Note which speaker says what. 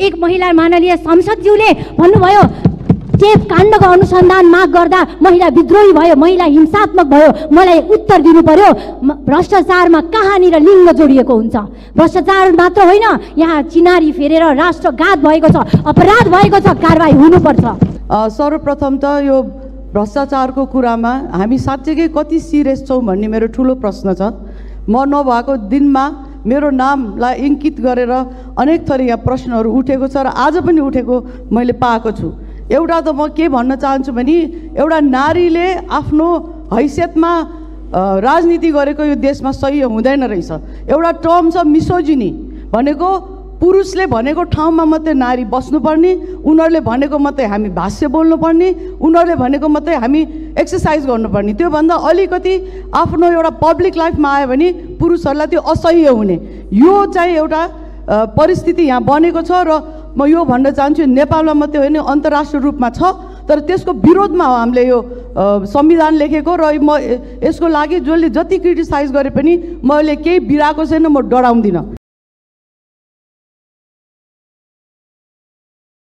Speaker 1: एक महिला माननीय संसदज्यूले भन्नुभयो चेप काण्डको अनुसन्धान माग गर्दा महिला विद्रोही भयो महिला हिंसात्मक भयो। मलाई उत्तर दिनु पर्यो भ्रष्टाचारमा कहाँनिर लिङ्ग जोडिएको हुन्छ? भ्रष्टाचार मात्र होइन यहाँ चिनारी फेरेर राष्ट्रघात भएको छ अपराध भएको छ कारवाही हुनुपर्छ।
Speaker 2: सर्वप्रथम त यो भ्रष्टाचारको कुरामा हामी साँच्चैकै कति सिरियस छौँ भन्ने मेरो ठुलो प्रश्न छ। म नभएको दिनमा मेरो नामलाई इङ्कित गरेर अनेक थरी यहाँ प्रश्नहरू उठेको छ र आज पनि उठेको मैले पाएको छु। एउटा त म के भन्न चाहन्छु भने एउटा नारीले आफ्नो हैसियतमा राजनीति गरेको यो देशमा सही हुँदैन रहेछ। एउटा टर्म छ मिसोजिनी भनेको पुरुषले भनेको ठाउँमा मात्रै नारी बस्नुपर्ने उनीहरूले भनेको मात्रै हामी भाष्य बोल्नुपर्ने उनीहरूले भनेको मात्रै हामी एक्सर्साइज गर्नुपर्ने। त्योभन्दा अलिकति आफ्नो एउटा पब्लिक लाइफमा आयो भने पुरुषहरूलाई त्यो असह्य हुने। यो चाहिँ एउटा परिस्थिति यहाँ बनेको छ र म यो भन्न चाहन्छु नेपालमा मात्रै होइन अन्तर्राष्ट्रिय रूपमा छ तर त्यसको विरोधमा हो हामीले यो संविधान लेखेको र म यसको लागि जसले जति क्रिटिसाइज गरे पनि मैले केही बिराएको छैन म डराउँदिनँ।